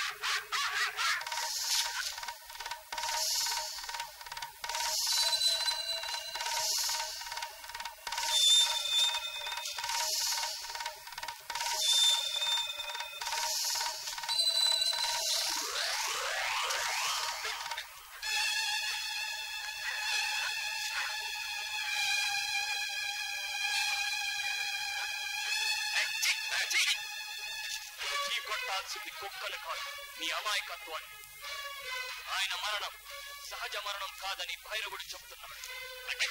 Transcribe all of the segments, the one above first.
Ha ha ha! కొట్టాల్సింది కుక్కలు కాదు నీ అమాయకత్వాన్ని ఆయన మరణం సహజ మరణం కాదని భైరవుడు చెప్తున్నాడు. అంటే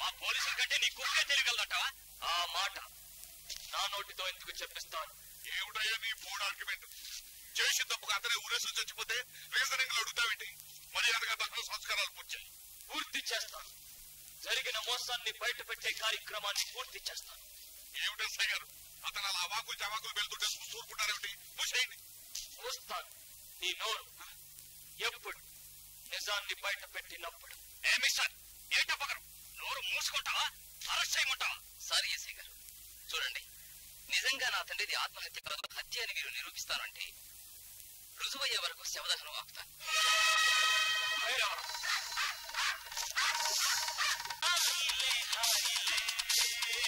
మా పోలీసుల కంటే నీ కుక్కే తెలియగలదటవా ఆ మాట నా నోటితో ఎందుకు చెప్పిస్తాను? ఏమిటయ్యా నీ ఫోన్ ఆర్గ్యుమెంట్ చేసి తప్పుగా అతనే ఊరేసి చచ్చిపోతే రీజనింగ్ చేస్తాను. జరిగిన మోసాన్ని బయట పెట్టే కార్యక్రమాన్ని పూర్తి చేస్తాను. ఏమిటో సార్ గారు అతను అలా అవాకులు చవాకులు వెళ్తుంటే చూస్తూ ఊరుకుంటారేమిటి మూసేయండి. చూస్తాను. నీ నోరు. ఎప్పుడు? నిజాన్ని బయట పెట్టినప్పుడు ఏమి సార్ ఏంటప్పగరు నోరు మూసుకుంటావా? అరెస్ట్ చేయమంటావా? సారీ ఎస్ఐ గారు చూడండి నిజంగా నా తండ్రిది ఆత్మహత్య హత్య అని మీరు నిరూపిస్తానంటే రుజువయ్యే వరకు శవదహనం ఆపుతాను.